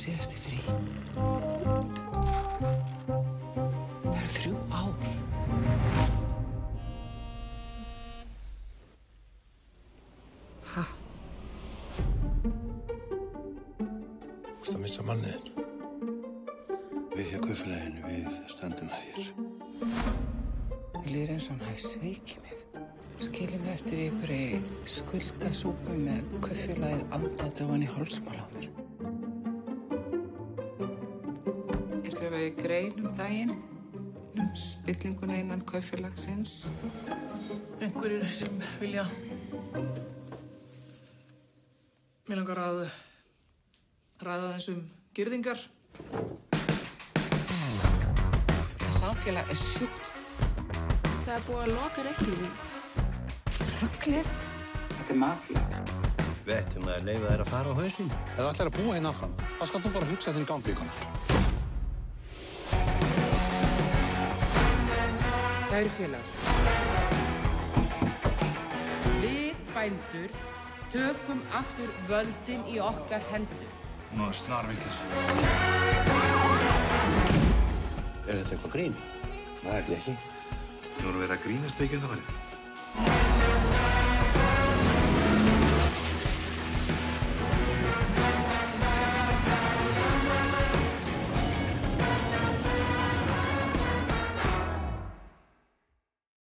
síðast í frí. Það eru þrjú ár. Hæ? Þú veist að missa manniðin. Við hjá kaufleginu, við standuna hér. Ég lýr eins og hann hafi sveikið mig. Skiljum eftir ykkur í skuldasúpu með kaufélagið andandi og hann í hálsmál á mér. Skrifaði grein um daginn um spillinguna innan kaufélagsins. Einhverjir sem vilja Mér langar að ræða þessum gyrðingar Það samfélag er sjúkt. Það er búið að loka reikningum. Rugglið. Þetta er mafía. Við ættum að leifa þær að fara á hausinn. Ef þú ætlar að búa hérna áfram, þá skal þú bara hugsa þinn ganglíkuna. Kæri félag. Við bændur tökum aftur völdin í okkar hendur. Hún var snarvillis. Er þetta eitthvað grín? Það held ég ekki. Nú erum við að grínast byggja það farið.